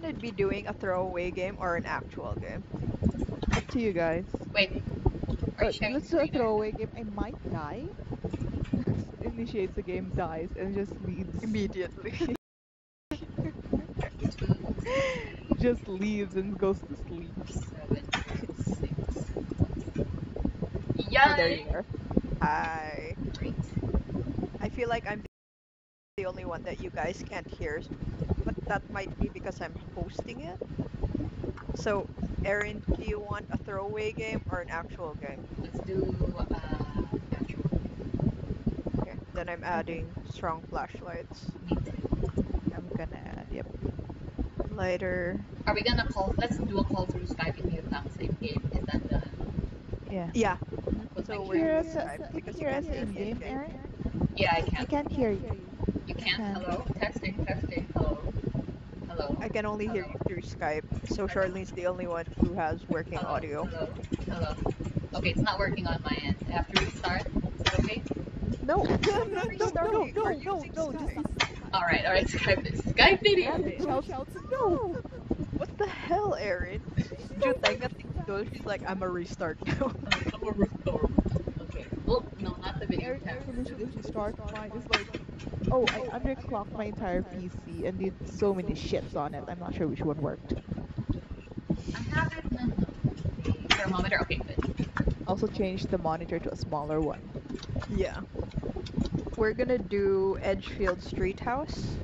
gonna be doing a throwaway game or an actual game? Up to you guys. Wait. Are you But sharing let's do a throwaway game. I might die. Initiates the game, dies, and just leaves. Immediately. just leaves and goes to sleep. Seven, six. Oh, there you are. Hi. Great. I feel like I'm the only one that you guys can't hear, but that might be because I'm hosting it. So, Erin, do you want a throwaway game or an actual game? Let's do uh, actual. Okay, then I'm adding strong flashlights. Me too. I'm gonna add, yep. Lighter. Are we gonna call? Let's do a call through Skype in the same game. Is that done? Yeah. Yeah. Put So my we're Hear Hear us, us, uh, Skype, can because you you hear us in can't game, hear. Aaron? Yeah, I can. I can. can't hear you. You can? can. Hello? Testing, testing. Hello? Hello? I can only hear you through Skype, so Charlene's the only one who has working Hello? audio. Hello? Hello? Okay, it's not working on my end. I have to restart. Is it okay? No, no, no, no, no, Restarting. no, We're no, no, Alright, alright, Skype it. Skype it in! no. What the hell, Erin? Jutay ka She's like, I'm a restart now. I'm a restore. Okay. Oh, no, not the video Aaron, tab. Aaron, solution is to start mine is like, oh, I underclocked my entire PC and did so many shits on it. I'm not sure which one worked. I have it now. Thermometer, okay, good. Also changed the monitor to a smaller one. yeah. We're gonna do Edgefield Street House.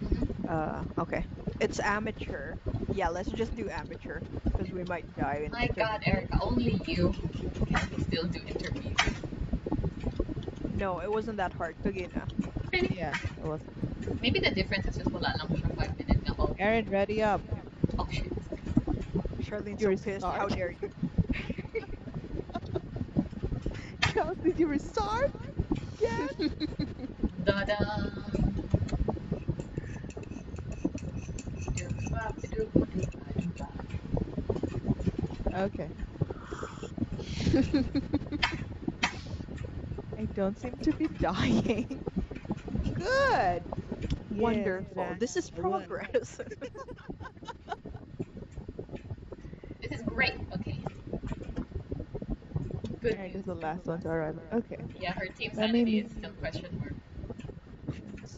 Mhm. Uh, okay. It's amateur. Yeah, let's just do amateur, because we might die in My god, Erica, only you can still do interviews. No, it wasn't that hard. Kagina. Really? Yeah, it was. Maybe the difference is just wala lang siya 5 minutes na. Aaron, ready up. Oh shit. Charlene's You're so pissed. How dare you? Charles, did you restart? Yes. Da-da. Okay. I don't seem to be dying. Good. Wonderful. Yeah, This is progress. This is great. Okay. Good. Aaron news. is the last one to arrive. Okay. Yeah, her team Let sanity me- is still question mark.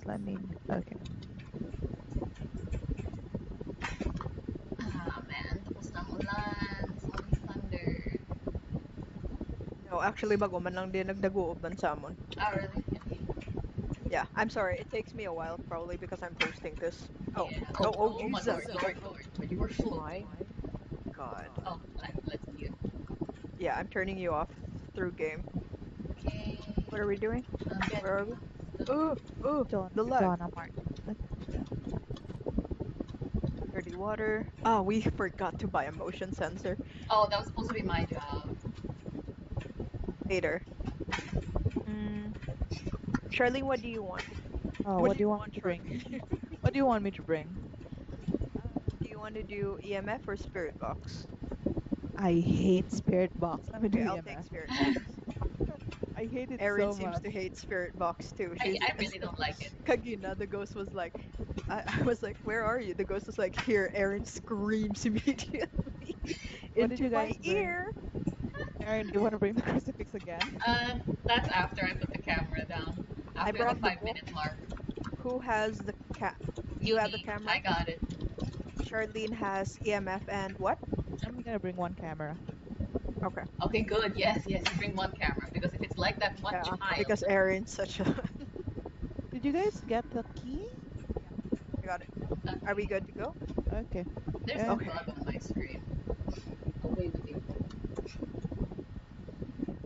Let me. Okay. Ah man, tapos ng ulan. Only thunder. no, actually, bago man lang din nagdaguoban sa amon. Oh really? Okay. Yeah, I'm sorry. It takes me a while, probably because I'm posting this. Oh, Yeah. oh, oh, my Jesus. lord, lord, lord. But you were slow. My God. Oh, let, let's mute. Yeah, I'm turning you off through game. Okay. What are we doing? Um, Where are we? Oh, oh, John, the lag. John, Mark. Dirty water. Ah, we forgot to buy a motion sensor Oh, that was supposed to be my job. later. Charlene, what do you want? Oh, what, do you want me to bring? What do you want me to bring? do you want to do EMF or Spirit Box? I hate Spirit Box. Let me do Okay, I'll EMF. take Spirit Box. I hate it Erin so seems much. to hate Spirit Box too. I, She's- I really don't like it. Kagina, the ghost was like, I, I was like, where are you? The ghost was like, here. Erin screams immediately What did into you my bring? ear. Aaron, do you want to bring the crucifix again? Uh, that's after I put the camera down. I After brought the the five minute mark. Who has the cat? You have the camera? I got it. Charlene has EMF and what? I'm gonna bring one camera. Okay. Okay, good. Yes, yes. Bring one camera because if it's like that one Yeah, child, because Erin's such a. Did you guys get the key? I got it. Uh, Are we good to go? Okay. there's Yeah. a Okay. bug on my screen. Away with you.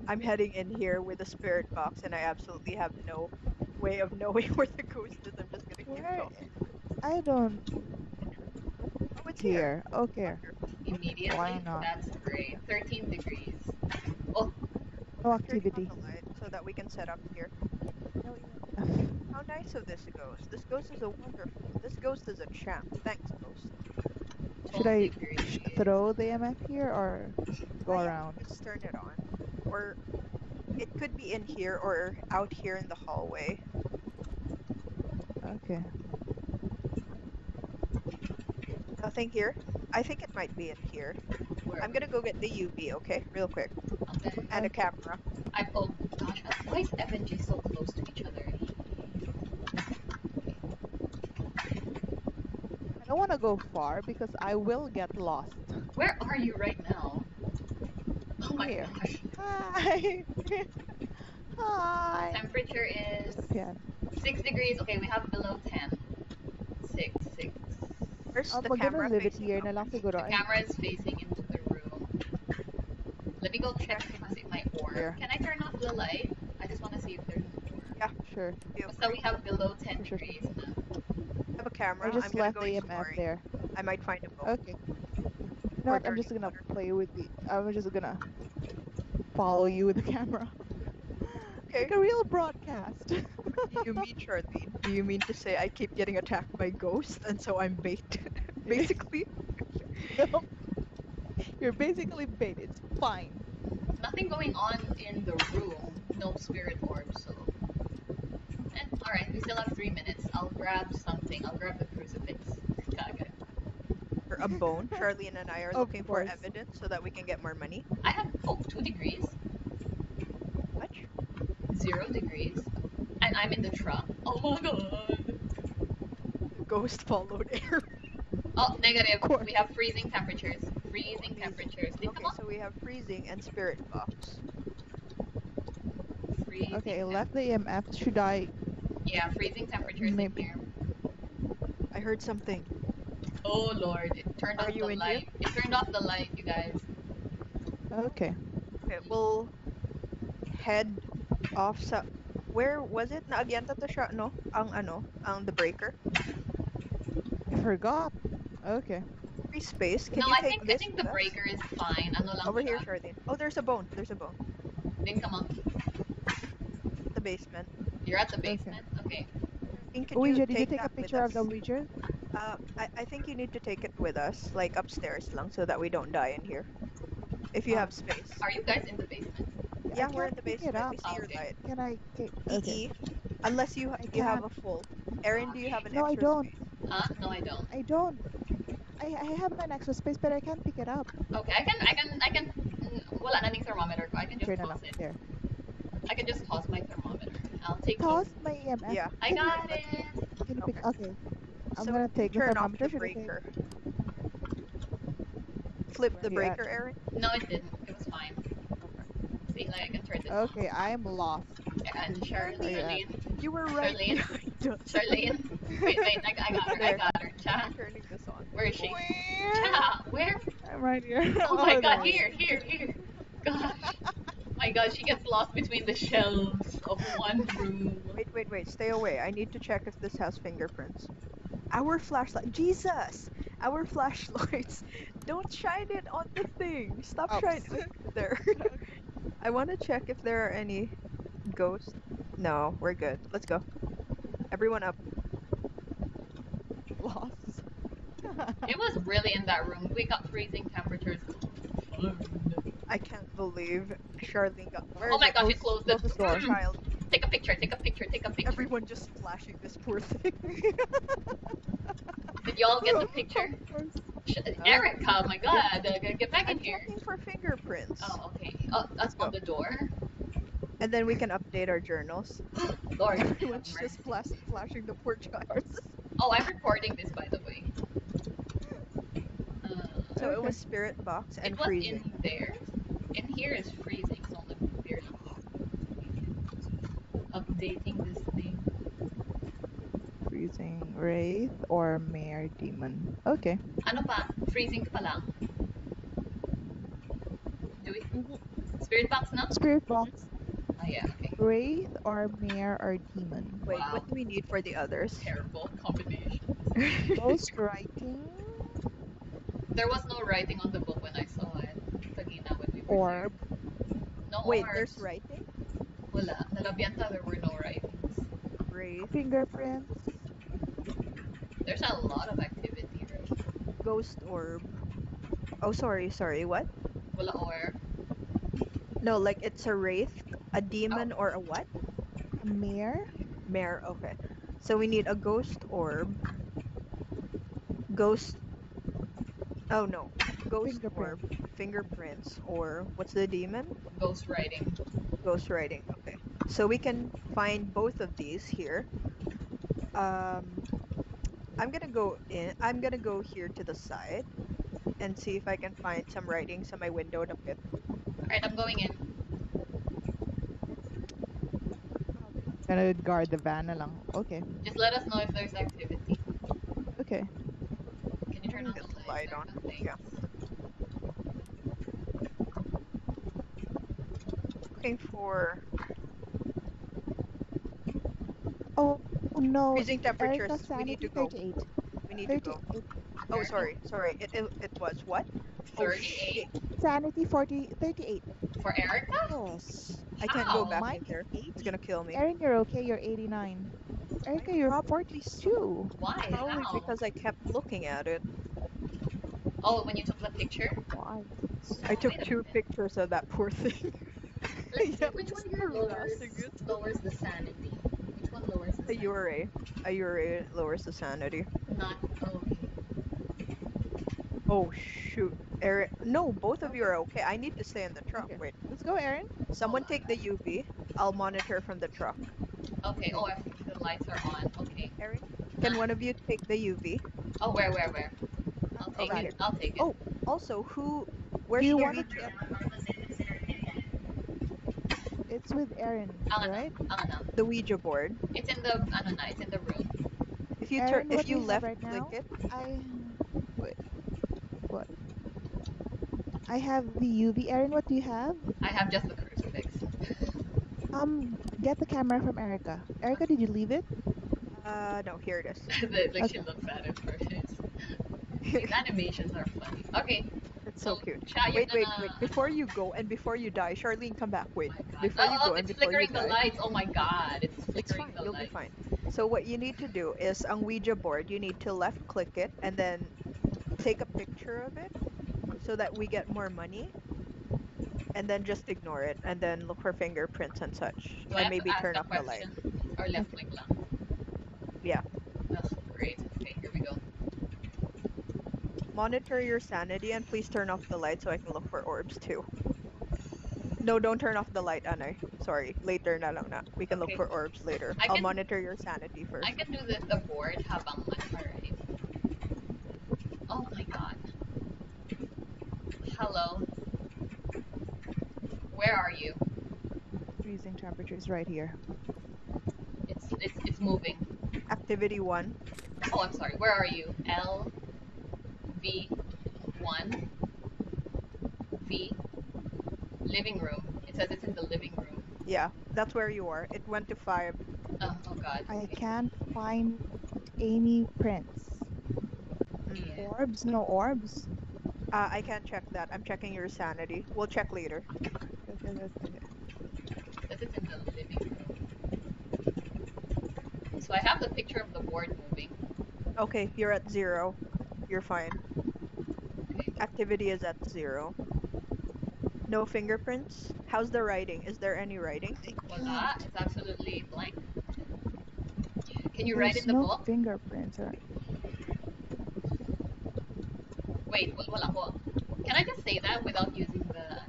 I'm heading in here with a spirit box, and I absolutely have no way of knowing where the ghost is. I'm just gonna keep Where? going. I don't Oh, it's here. here. Okay. Immediately. Why not? That's great. 13 degrees. Oh, No Turn activity. on the light so that we can set up here. How nice of this ghost. This ghost is a wonderful. This ghost is a champ. Thanks, ghost. Should I degrees. throw the MF here or go Oh, around? Just turn it on. Or it could be in here or out here in the hallway. Okay. Nothing here. I think it might be in here. Where? I'm gonna go get the UV, okay? Real quick. Okay. And a camera. I oh gosh, why is FNG so close to each other? I don't want to go far because I will get lost. Where are you right now? Oh my Here. gosh. Hi. Hi. Temperature is Yeah. six degrees. Okay, we have below ten. Six, six. Where's Um, the camera gonna it facing here na lang siguro. The camera is facing into the room. Let me go check if see my orb. Here. Can I turn off the light? I just want to see if there's an orb. Sure. Feel So we have below 10 Sure. degrees now. I have a camera. I just I'm gonna left go the EMF there. I might find a boat. Okay. You know Or what? I'm just gonna water. play with the. I'm just gonna follow you with the camera. Okay. Like a real broadcast. What do you mean, Charlene? Do you mean to say I keep getting attacked by ghosts and so I'm bait? Basically. No. You're basically bait. It's fine. Nothing going on in the room. No spirit orbs, so. Eh, alright, we still have three minutes. I'll grab something. I'll grab the crucifix. Kaga. Or a bone. Charlene and I are Of looking for course. evidence so that we can get more money. I have, oh, two degrees. What? Zero degrees. And I'm in the truck. Oh my god. Ghost followed air. Oh, negative. course. We have freezing temperatures. Freezing temperatures. Did Okay, come so we have freezing and spirit box. Freezing Okay, temp- left the EMF. Should I? Yeah, freezing temperatures Maybe. in here. I heard something. Oh lord, it turned Are off you the in here? light. It turned off the light, you guys. Okay. Okay, we'll head off sa... Where was it? Naagyanta to siya, no? Ang ano? Ang the breaker? I forgot. Okay. Free space. Can no, you I take think I think the us? breaker is fine. Ano lang Over here, siya. Charlene. Oh, there's a bone. There's a bone. Din come on. The basement. You're at the basement? Okay. Ian, can Ouija, you did you take take a picture of the us? Ouija? Uh, I, I think you need to take it with us, like upstairs lang, so that we don't die in here. If you Ah. have space. Are you guys in the basement? Yeah, I we're in the pick it basement. We up. see your Okay. light. Can I take? EE. Okay. Unless you I you have can't. a full. Erin, do you have an No, I extra don't. space? Huh? No, I don't. I don't. I, I have an extra space, but I can't pick it up. Okay, I can I can I can mm, wala na ning thermometer ko. I can just Turn it toss up it. there. I can just toss my thermometer. I'll take Toss those. my EMF. Yeah. I got it. Can you pick? Okay. I'm So gonna take the Turn off the Should I take- breaker. Flip the Yeah. breaker, Erin. No, it didn't. It was fine. See, like I can turn this Okay, I'm lost. on. And Oh, yeah. Charlene. You were right. Charlene? behind. Charlene. Wait, wait, I, I got her. I got her. Cha. I'm turning this on. Where is she? Where? Cha. Where? I'm right here. Oh my no. god, here, here, here. Gosh. My god, she gets lost between the shelves of one room. Wait, wait, wait. Stay away. I need to check if this has fingerprints. Our flashlight. Jesus! Our flashlights. Don't shine it on the thing. Stop Oops. shining there. I want to check if there are any ghosts. No, we're good. Let's go. Everyone up. Lost. It was really in that room. We got freezing temperatures. I can't believe Charlene got. Where Oh my it? gosh, Close- it closed the close door. Child. Take a picture, take a picture, take a picture. Everyone just flashing this poor thing. Did y'all get the picture? Sh- Erica, my god, uh, get back in I'm here. looking for fingerprints. Oh, okay. Oh, that's on the door. And then we can update our journals. Lord. Everyone's just flash- flashing the poor child. Oh, I'm recording this, by the way. Uh, So it was spirit box and it was freezing. in there. In here is freezing, so I'm barely updating this thing. Freezing Wraith or Mare Demon. Okay. Ano pa? Freezing pa lang. Do we? Mm-hmm. Spirit box na? Spirit Box. Oh yeah, okay. Wraith or Mare or Demon. Wait, Wow. what do we need for the others? Terrible combination. Ghost Writing There was no writing on the book when I saw it. Tagina when we were or there. No Wait, orbs. there's writing? Wala. Nalabianta, there were no writings. Wraith, fingerprints. There's a lot of activity, right? ghost orb. Oh, sorry, sorry. What? Wala orb. No, like it's a wraith, a demon, oh. or a what? Mare. Mare. Okay. So we need a ghost orb, ghost Oh no. Ghost Fingerprint. orb, fingerprints, or what's the demon? Ghost writing. Ghost writing. Okay. So we can find both of these here. Um, I'm gonna go in. I'm gonna go here to the side and see if I can find some writings on my window in a bit. Alright, I'm going in. Gonna guard the van na lang. Okay. Just let us know if there's activity. Okay. Can you turn on the the light? light on, Thanks. yeah. Looking for Oh, no. freezing temperatures. We need to sanity go. 38. We need to go. Oh, sorry, sorry. It it, it was what? Oh 38 shit! Sanity 40, 38. for Erica? Yes. I can't go back Mine in there. is It's gonna kill me. Erin, you're okay. You're 89. Erica, you're Probably 42. Why? Probably How? because I kept looking at it. Oh, when you took the picture? Why? I took two minute. pictures of that poor thing. Let's Yeah, which one here lowers, lowers the sanity. Which one lowers the A sanity? URA. A URA lowers the sanity. Not okay. Oh shoot. Eric no, both of you are okay. I need to stay in the truck. Okay. Wait. Let's go, Erin. Someone take the UV. I'll monitor from the truck. Okay. Oh, I think the lights are on. Okay. Erin, can one of you take the UV? Oh, where, where, where? I'll take right it. I'll take it. Oh, Also, who where's you the wanna Ouija? It's with Erin, Alana. right? Alana. the Ouija board? It's in the, I don't know, it's in the room. If you Erin, turn if you left right click now? it, I wait. What? I have the UV. Erin, what do you have? I have just the crucifix. Um, get the camera from Erica. Erica, did you leave it? uh no, here it is. the, like she Okay. looks at it first. These animations are funny. Okay. So cute. Wait, wait, wait. Before you go and before you die, Charlene, come back. Wait. Oh. Before you oh, go and it's before you die. It's flickering the lights. Oh my god, it's It's flickering fine. the You'll lights. be fine. So what you need to do is on Ouija board, you need to left click it and then take a picture of it so that we get more money. And then just ignore it and then look for fingerprints and such. Do I and have to maybe ask turn a off the light. question? Or left click lang? Yeah. Ugh, great. Okay, here we go. Monitor your sanity and please turn off the light so I can look for orbs too. No, don't turn off the light, Anay. Sorry, later na lang na. We can look for orbs later. I I'll can- monitor your sanity first. I can do the, the board habang alright. Oh my god. Hello. Where are you? Freezing temperatures right here. It's it's it's moving. Activity 1. Oh, I'm sorry. Where are you? L V one V living room. It says it's in the living room. Yeah, that's where you are. It went to 5. Oh, oh god. I Okay. can't find any prints. Mm. Yeah. Orbs? No orbs. Uh, I can't check that. I'm checking your sanity. We'll check later. This is in the living room. So I have the picture of the board moving. Okay, you're at 0. You're fine. Okay. Activity is at 0. No fingerprints? How's the writing? Is there any writing? Wala. It's absolutely blank. Can you write in the no book? fingerprints. Or... Wait, wa- wala ko. Can I just say that without using the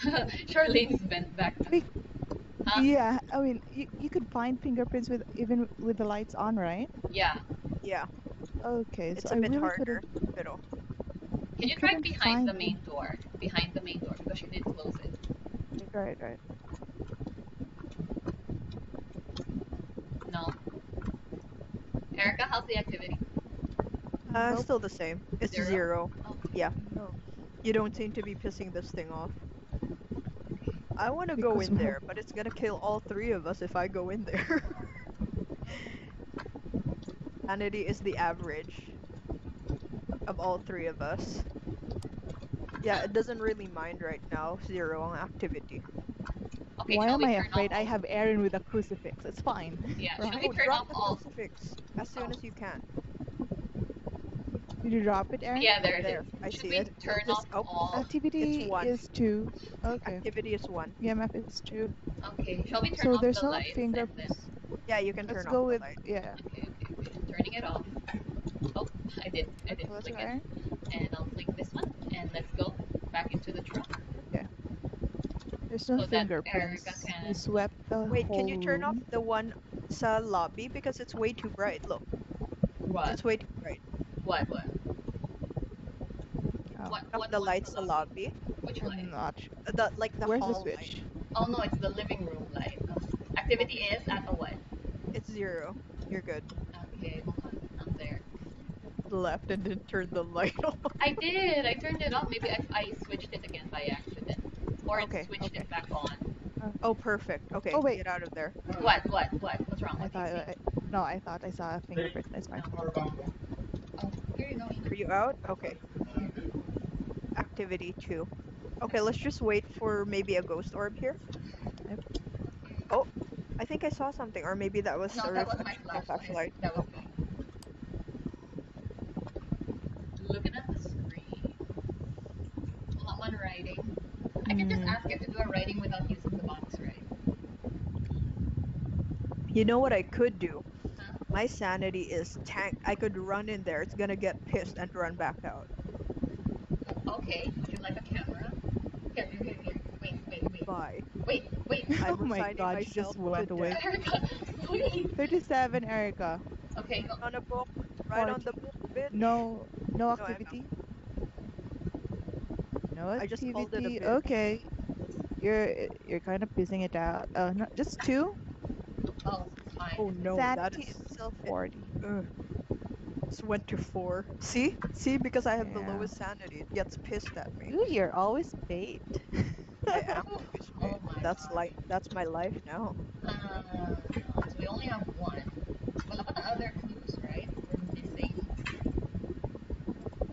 Charlene's bent back? Wait. Huh? Yeah, I mean, you, you could find fingerprints with even with the lights on, right? Yeah. Yeah, Okay, it's so a I bit really harder. couldn't. Pero, Can you try behind the find main door? Behind the main door because she did close it. Right, right. No. Erica, how's the activity? uh, Nope. still the same. It's Zero? 0. Oh, Yeah. No. You don't seem to be pissing this thing off. I want to go in there, but it's gonna kill all three of us if I go in there. Sanity is the average of all three of us. Yeah, it doesn't really mind right now. Zero on activity. Okay, Why am I afraid? off I have Aaron with a crucifix. It's fine. Yeah, Right. should we Oh, turn drop off the all? crucifix as soon Oh. as you can. Did you drop it, Aaron? Yeah, there it There, is. I Should see we it. turn Just- off oh, all? Activity is two. Okay. Activity is one. EMF is two. Okay, shall we turn So off there's the no lights and fingerprints. Yeah, you can Let's turn go off with light. yeah. Okay, okay, okay. Turning it off. Oh, I did. I did Close flick your it. Eye. And I'll flick this one. And let's go back into the truck. There's no So fingerprints. Erica can- We swept the Wait, can you turn off the one sa lobby because it's way too bright? Look, What? it's way too bright. What? What? Oh, What? What the was lights the lobby. Which light? I'm not sure. The like the Where's the hall light. switch? Oh no, it's the living room light. Activity is at a what? It's zero. You're good. Okay, hold on. I'm there. Left and then turn the light off. I did. I turned it off. Maybe I, I switched it again by accident, or it Okay, switched okay. it back on. Oh, perfect. Okay, Oh, wait. get out of there. What? What? What? What's wrong? I What thought? I, uh, no, I thought I saw a fingerprint. It's fine. Oh, here you go. Are you out? Okay. Activity two. Okay, let's just wait for maybe a ghost orb here. Yep. Oh, I think I saw something, or maybe that was No, a that was my reflection of flashlight. That was me. Looking at the screen. Someone writing. I can just Hmm. ask it to do a writing without using the box, right? You know what I could do? Huh? My sanity is tank. I could run in there. It's gonna get pissed and run back out. Okay. Would you like a camera? Here, here, here, here. Wait, wait, wait. Bye. Wait, wait. I'm Oh my God, she myself just went away. Erica, please. 37, Erica. Okay, go. On a book. Right on the book, bitch. No, no I'm out. activity. No I just called it a activity. bit. Okay. You're you're kind of pissing it out. Uh, no, just two. Oh, fine. Oh no, that Sanity is is still 40. Ugh. This went to four. See? See, because I have the lowest sanity, it gets pissed at me. Ooh, you're always bait. I am always Oh bait. my That's God. like that's my life now. Uh, so we only have one. Wala pa the other clues, right? We're missing.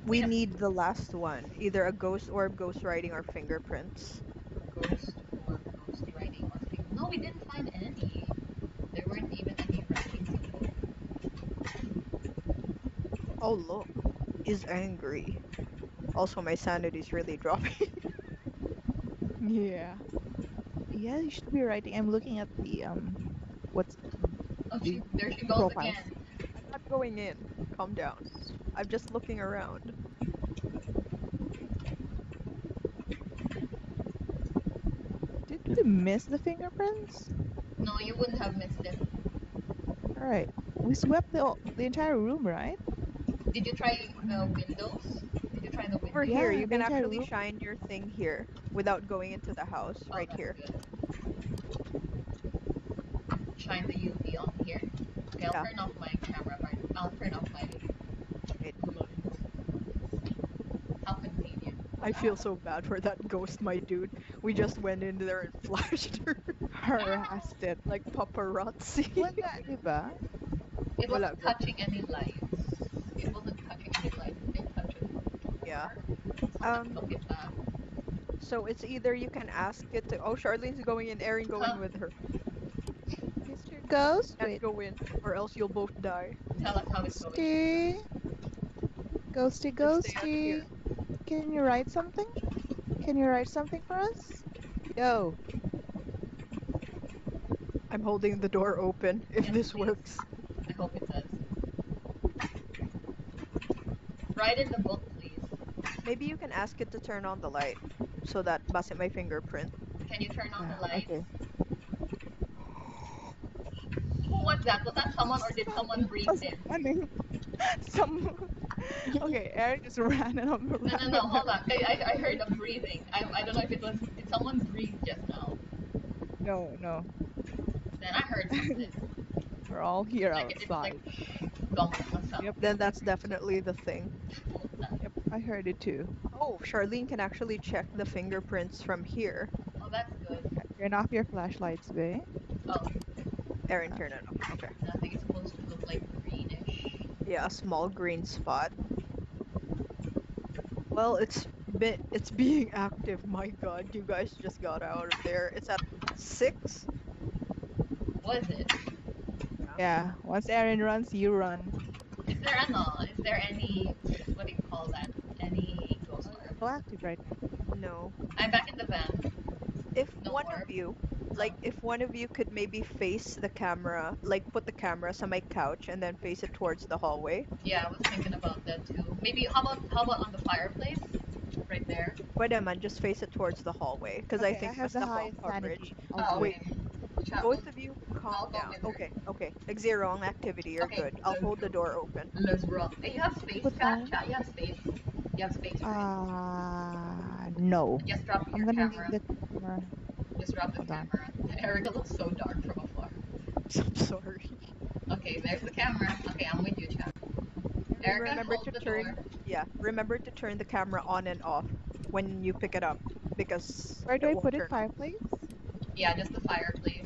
We Yeah. need the last one, either a ghost orb, ghost writing, or fingerprints. Ghost writing or thing. No, we didn't find any. There weren't even any writings in the book. Oh look, is angry. Also, my sanity is really dropping. Yeah. Yeah, you should be writing. I'm looking at the um, what's Oh, The she, there she goes profiles. again. I'm not going in. Calm down. I'm just looking around. did we miss the fingerprints? No, you wouldn't have missed it. All right, we swept the the entire room, right? Did you try the windows? Did you try the windows? Over here, you can actually shine your thing here without going into the house. Oh, right here. good. Shine the UV on here. Okay, I'll Yeah. turn off my camera part. I'll turn off my Wait. How convenient. I feel so bad for that ghost, my dude. We just went in there and flashed her Harassed it. like paparazzi. Wala, diba? It wasn't bro. touching any lights. Yeah. Um, look at that. So it's either you can ask it to. Oh, Charlene's going in. Erin, go Huh? in with her. Mr. Ghost, Can't go in, or else you'll both die. Tell us how it's going. Ghosty, Ghosty, Just stay out Ghosty. Can you write something? Can you write something for us? Yo, I'm holding the door open. If Yes, this please. works. I hope it does. Write in the book, please. Maybe you can ask it to turn on the light, so that base my fingerprint. Can you turn on the light? okay. Who was that? Was that someone or did someone breathe in? running. Some. Okay, Eric just ran and I'm No, no, no, hold on. I, I, I heard a breathing. I, I don't know if it was. Did someone breathe just now? No, no. Then I heard something. We're all here Like, like. outside. Or something. Yep. Then that's definitely the thing. Yep, I heard it too. Oh, Charlene can actually check the fingerprints from here. Oh, that's good. Turn off your flashlights, babe. Oh, Erin, turn it off. Okay. nothing is supposed to look like greenish. Yeah, a small green spot. Well, it's been it's being active. My God, you guys just got out of there. It's at six. Was it? Yeah, once Aaron runs, you run. Is there ano? Is there any? What do you call that? Any ghost orb? Go active right now. No. I'm back in the van. if No one orb. of you, like, if one of you could maybe face the camera, like, put the camera on my couch and then face it towards the hallway. Yeah, I was thinking about that too. Maybe how about how about on the fireplace? Right there. Pwede man, just face it towards the hallway, because I think I have that's the hall highest coverage. Oh, wait. Both of you I'll calm down. Okay, okay. Like zero on activity, you're Okay, good. I'll let's hold the door open. Let's rock. Hey, you have space, Put chat, chat. You have space. You have space. right? Uh, no. Just drop I'm your gonna camera. leave the camera. Just drop the Hold on. Erica looks so dark from afar. I'm sorry. Okay, there's the camera. Okay, I'm with you, chat. Erica, remember hold to the turn. door. Yeah, remember to turn the camera on and off when you pick it up, because Where do I won't put it? Fireplace? Yeah, just the fireplace.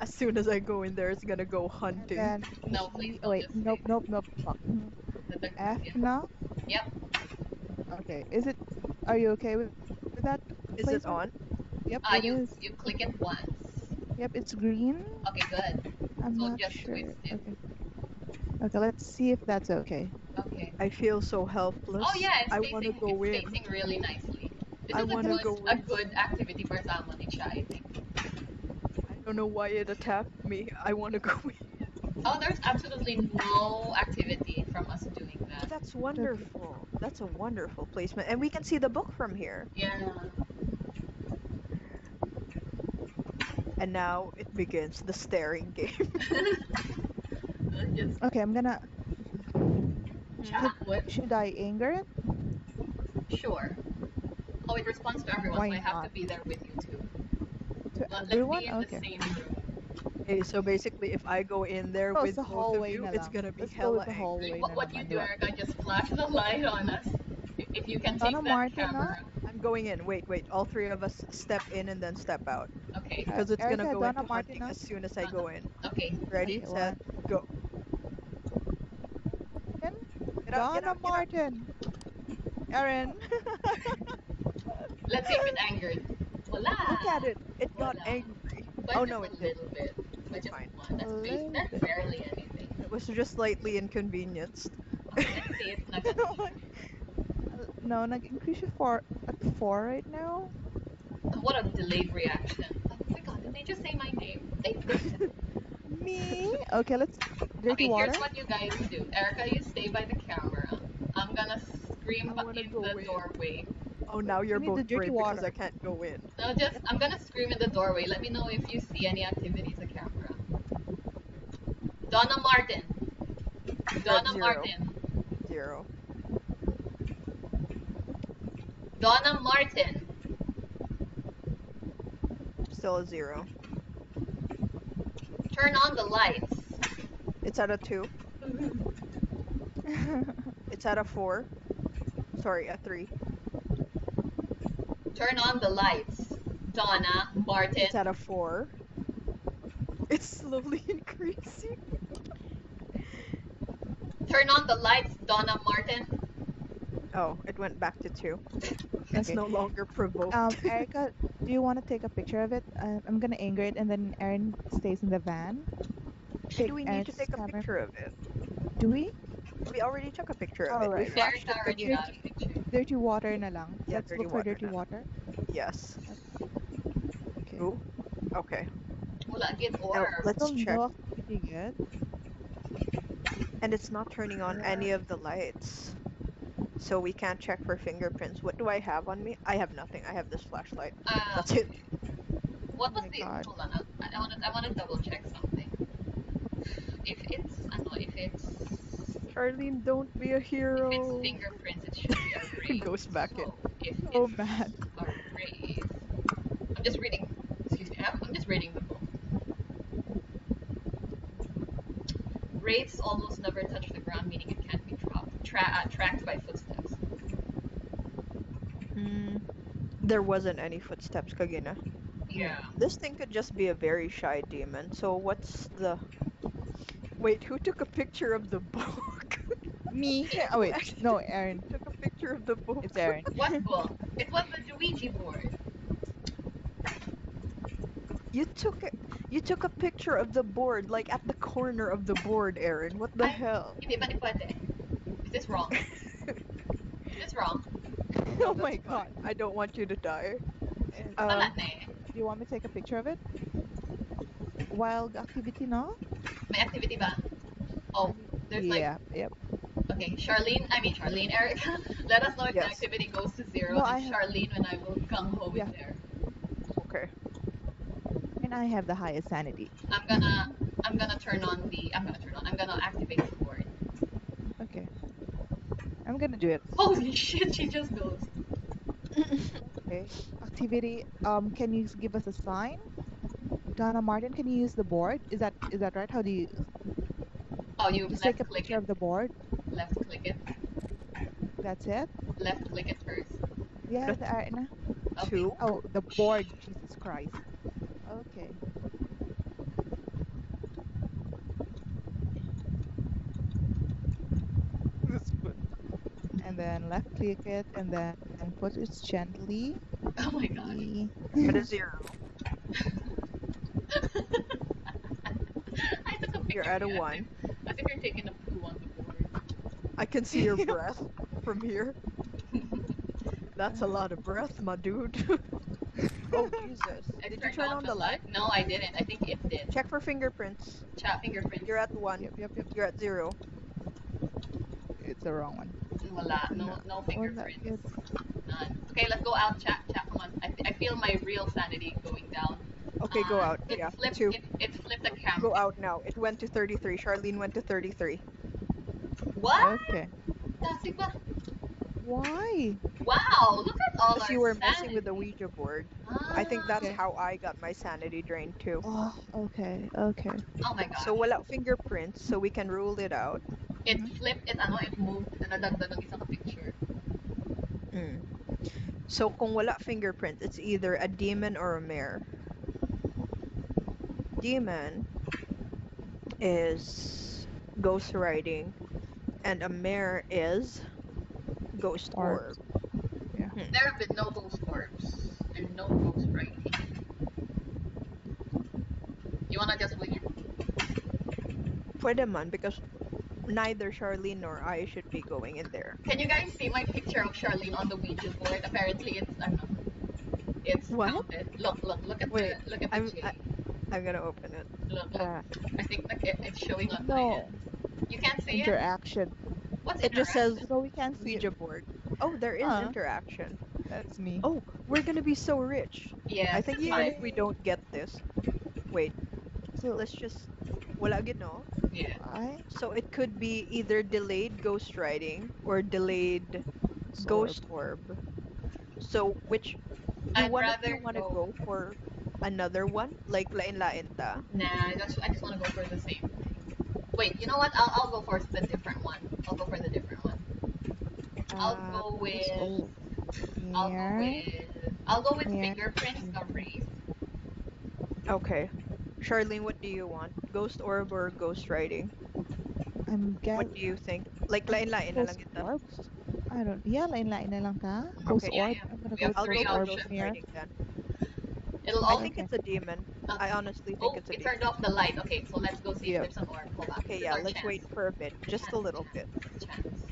As soon as I go in there, it's gonna go And hunting. then No, please oh, wait, just nope, say- nope, nope. Fuck. The- the- F now? Yep. Okay. Is it? Are you okay with, with that? Is it on? Yep, Uh, it you is. you click it once. Yep, it's green. Okay, good. I'm So not just sure. Okay. Okay, let's see if that's okay. Okay. I feel so helpless. Oh yeah, it's I facing, want to go it's in. facing really nicely. This I is a wanna good, go a in. good activity for someone in chat, I think. I don't know why it attacked me. I want to go in. Oh, there's absolutely no activity from us doing that. That's wonderful. That's a wonderful placement, and we can see the book from here. Yeah. And now it begins the staring game. Just Okay, I'm gonna. chat. What? Should I anger it? Sure. Oh, it responds to everyone, Why so I have to not? be there with you too. To Let- everyone? be in Okay. the same okay, so basically, if I go in there Oh, with sa both of hallway you, it's gonna be Let's hella with the hallway What, na what you do, diba? Erica, just flash the light on us. If, if you can take Donna that Martin, camera. I'm going in. Wait, wait. All three of us step in and then step out. Okay, Because it's gonna go Donna into Martin as soon as I go in. okay. Ready, Okay, set, go. Then, Get Donna out, get out. Martin! Aaron! Let's see if it angered. Voila! Look at it. It got Voila. Um, angry. But Oh, no, it bit. But It's just fine. one. That's, little that's barely anything. It was just slightly inconvenienced. Let's see it's not gonna no, nag-increase siya for at uh, 4 right now. What a delayed reaction. Oh my god, did they just say my name? They. Me? Okay, let's. Dirty okay, water? here's what you guys do. Erica, you stay by the camera. I'm gonna scream in go the in. doorway. Oh, now you're both dirty brave because. I can't go in. No, just I'm gonna scream in the doorway. Let me know if you see any activity to camera. Donna Martin. Donna zero. Martin. Zero. Donna Martin. Still a zero. Turn on the lights. It's at a two. It's at a four. Sorry, a three. Turn on the lights. Donna Martin. It's at a four. It's slowly increasing. Turn on the lights, Donna Martin. Oh, it went back to two. It's Okay. no longer provoked. um, Erica, do you want to take a picture of it? Uh, I'm gonna anger it, and then Erin stays in the van. do we need to take a camera. picture of it? Do we? We already took a picture of it. We flashed it already again. got a picture. Dirty water na lang. Yeah, Let's dirty look for water dirty na. water. Yes. Okay. Ooh. Okay. Wala get Now, order. let's Still check. no activity yet. And it's not turning on any of the lights. So we can't check for fingerprints. What do I have on me? I have nothing. I have this flashlight. Uh, That's it. what was Oh my the? God. Hold on. I, I want to. I want to double check something. If it's, I don't know if it's, Charlene, don't be a if hero. it's fingerprints, it should be a wraith. Goes back in. so If Oh it's man. I'm just reading. Excuse me. I'm, I'm just reading the book. Wraiths almost never touch the ground, meaning it can't be dropped, tra- uh, tracked by footsteps. Hmm. There wasn't any footsteps, Kagina. Yeah. This thing could just be a very shy demon. So what's the? Wait, who took a picture of the book? Me? Oh wait, no, Aaron. Took picture of the book. It's Aaron. What book? It was the Ouija board. You took it. You took a picture of the board, like at the corner of the board, Aaron. What the I- hell? Hindi ba ni pwede? Is this wrong? Is this wrong? oh that's my fine. god. I don't want you to die. And, Um, Wala na do you want me to take a picture of it? Wild activity, no? May activity ba? Oh, there's like yeah, yep. Okay, Charlene, I mean Charlene, Erica, let us know if the activity goes to zero. No, and Charlene and I will come home Yeah. there. Okay. And I have the highest sanity. I'm gonna, I'm gonna turn on the, I'm gonna turn on, I'm gonna activate the board. Okay. I'm gonna do it. Holy shit, she just goes. Okay. Activity. Um, can you give us a sign? Donna Martin, can you use the board? Is that is that right? How do you Oh, you just left take a click picture it, of the board? left click it, That's it? left click it first. Yeah, Just- the, uh, na- Okay. Two. Oh, the board. Jesus Christ. Okay. And then left click it and then and put it gently. Oh my god. At a zero. I took a picture. You're at a yeah, as one. If- As if you're taking a poo on the board. I can see your breath from here. That's a lot of breath, my dude. oh Jesus! I Did you turn on the light? No, I didn't. I think it did. Check for fingerprints. Chat fingerprints. You're at one. Yep, yep, yep. You're at zero. It's the wrong one. Wala. No, no oh, fingerprints. None. Okay, let's go out. Chat, chat. Come on. I, I feel my real sanity going down. Okay, go Uh, out. It Yeah, flipped. two. It, it flipped the camera. Go out now. It went to 33. Charlene went to 33. What? Okay. That's ba? Why? Wow! Look at all Because our you were messing with the. Ouija board. I think that's Okay. how I got my sanity drained too. Oh, okay, okay. Oh my god. So wala fingerprints, so we can rule it out. it flipped. It ano? It moved. Na nadagdag ng isang picture. Mm. So kung wala fingerprint, it's either a demon or a mare. Demon is ghost writing, and a mare is ghost Orb. orb. Hmm. There have been no ghost orbs and no ghost writing. You wanna just wing it? Pwede man because neither Charlene nor I should be going in there. Can you guys see my picture of Charlene on the Ouija board? Apparently, it's ano, it's What? counted. Look, look, look at Wait, the look at the I'm- J. I- I'm gonna open it. Look, look. Uh, I think like it, it's showing on my no. You can't see it. interaction. What's It just says interaction? So we can't see Ouija it. board. Oh, there is Huh. interaction. That's me. Oh, we're gonna be so rich. Yeah, I think even if we don't get this, wait, so let's just wala gid no. Yeah. I So it could be either delayed ghost writing or delayed ghost orb. So which do I'd one of rather you want to go- go for another one like lain-lain ta? Nah, I just I just want to go for the same. Wait, you know what? I'll I'll go for the different one. I'll go for the different one. I'll uh, go with- orb. I'll go with I'll go with Yeah. fingerprints of Wraith. Okay. Charlene, what do you want? Ghost orb or ghost writing? I'm getting What do you think? Like lain-lain na lang kita. orbs? I don't. Yeah, lain-lain na lang ka. Ghost Okay. Yeah, orb. yeah. I'm gonna We go with ghost for orb here. then. It'll I all think it's a demon. I honestly think oh, it's a demon. it demon. turned off the light. Okay, so let's go see Yeah. if there's an orb. Hold on. Okay, This yeah, let's chance. wait for a bit, just a little bit. Chance.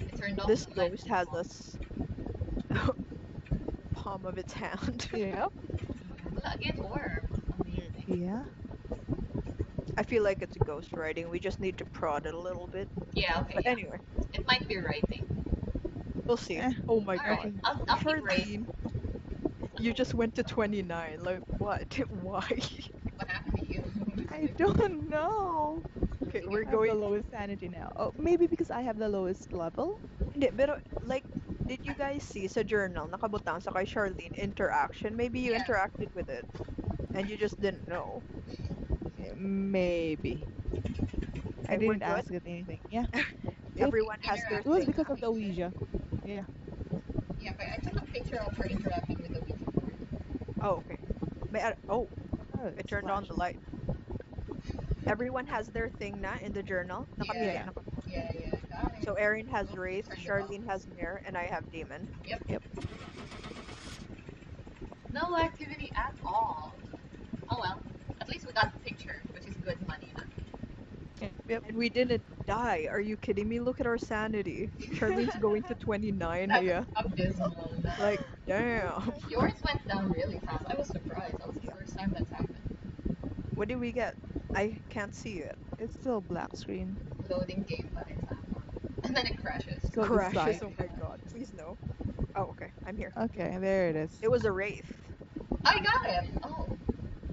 It turned off This the ghost has us palm of its hand. Yep. Again, orb. Amazing. Yeah. I feel like it's a ghost writing. We just need to prod it a little bit. Yeah, okay. But yeah. anyway, It might be writing. we'll see. Eh. Oh my Alright, god. I'll, I'll keep Wraith. Charlene, you just went to 29. Like, what? Why? What happened to you? I don't know. okay, I we're have going. the lowest sanity now. Oh, maybe because I have the lowest level. Hindi, pero, like, did you guys see sa journal, nakabutang sa kay Charlene, interaction? Maybe you Yeah. interacted with it. And you just didn't know. Maybe. I And didn't good? ask it anything. Yeah. Everyone has their It was because of the Ouija. Yeah. Yeah, but I took a picture of her interacting with the Ouija board. Oh, okay. May, I- oh, Oh, it turned on the light. Everyone has their thing na in the journal. Nakapili Yeah. Yeah, yeah. So Erin has Wraith, Turned Charlene has Mare, and I have Demon. Yep. Yep. No activity at all. Oh well. At least we got the picture, which is good money. Huh? Yep. And we didn't die. Are you kidding me? Look at our sanity. Charlene's going to 29 That's yeah. abysmal. Like, damn. Yours went down really fast. I was surprised. That was the first time that's happened. What did we get? I can't see it. It's still black screen. Loading game, but it's not. And then it crashes. So Crashes. Oh my god. Please no. Oh, okay. I'm here. Okay, there it is. It was a wraith. I got it. Oh,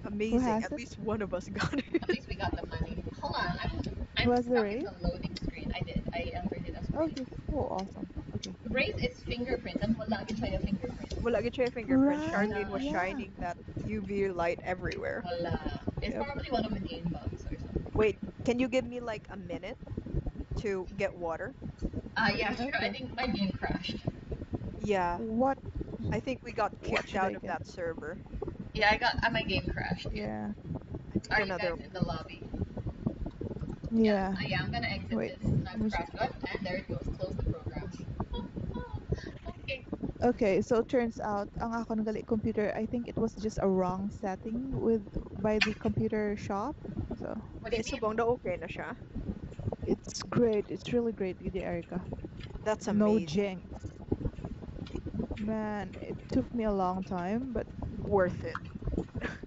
Amazing. At it? least one of us got at it. least we got the money. Hold on. I'm, I'm Was stuck there in the loading screen. I did. I entered it as Wraith. Okay, oh, awesome. Okay. Wraith is fingerprint. And wala gid siya yung fingerprint. Wala gid siya yung fingerprint. Right, Charlene was yeah. shining that UV light everywhere. Wala. It's Yep. probably one of the game bugs or something. Wait, can you give me like a minute to get water? Ah, yeah, sure. I think my game crashed. Yeah, What? I think we got kicked out I of get? that server. Yeah, I got. Uh, my game crashed. Yeah. Are you Another. guys in the lobby? Yeah. Uh, yeah, I'm gonna exit Wait, this. let I've crashed. Oh, and there it goes. Close the program. okay. Okay, so it turns out ang ako nagali computer, I think it was just a wrong setting with by the computer shop. So What do you mean? okay na siya. it's great. It's really great, Idi Erika. That's amazing. No amazing. jinx. Man, it took me a long time, but Worth it.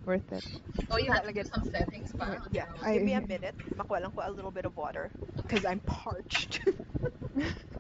worth it. Oh, you Yeah, had to like do it- some settings para on Yeah. I- give me a minute. Makulang ko a little bit of water. Because I'm parched.